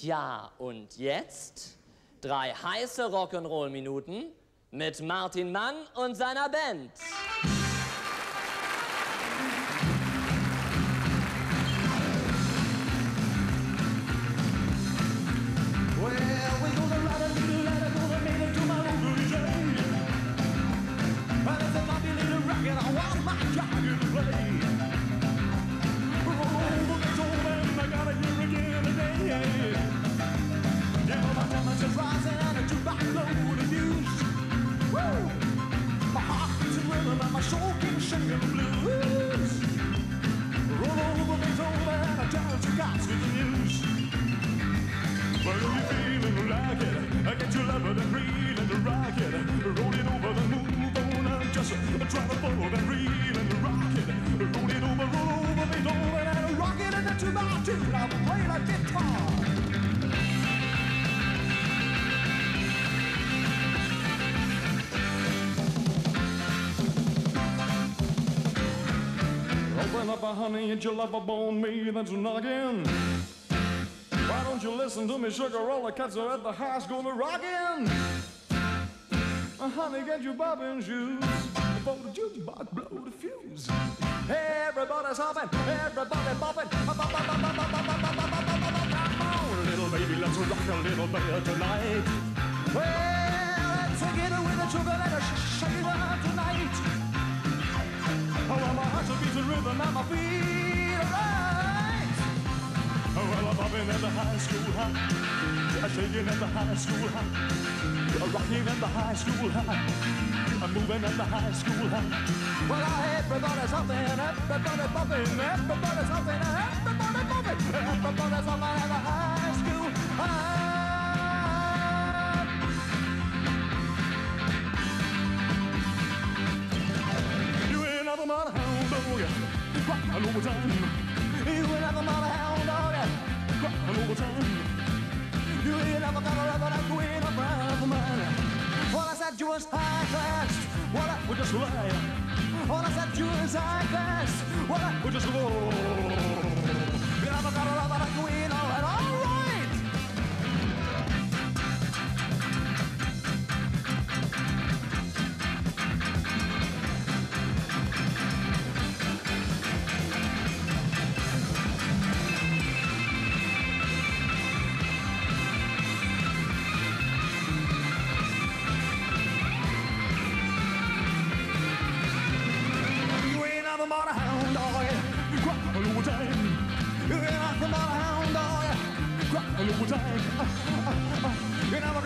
Ja, und jetzt drei heiße Rock'n'Roll-Minuten mit Martin Mann und seiner Band. Well, shaking the blues. Roll over Beethoven, I tell you with the news. Well, are you feeling like it? I get and and it. Roll it over the move on just to follow and reel and rock it. Over, roll over, and rock it two by two. Now play the guitar. Open up a honey and your love upon me that's knocking. Why don't you listen to me, sugar? All the cats are at the school of rockin'. Uh, honey, get your bobbin shoes before the jukebox blow the fuse. Everybody's hopping, everybody bopping. Come on, little baby, let's rock a little bit tonight. Well, let's get it with the sugar, let us shake it tonight. Oh, well, my heart's a beating rhythm and my feet are right. Oh, well, I'm bobbing at the high school high. I'm shaking at the high school high. I'm rocking at the high school high. I'm moving at the high school high. Well, everybody's something, everybody's bumping, everybody's something, everybody's bumping, everybody's something at the high school high. Crying over. You ain't nothing but a hound dog, crying over. You ain't never gonna queen of brown for mine. Well, I said you was high class, well, that was just lie. Well, I said you was high class, well, that was just low. You ain't nothing but a hound dog,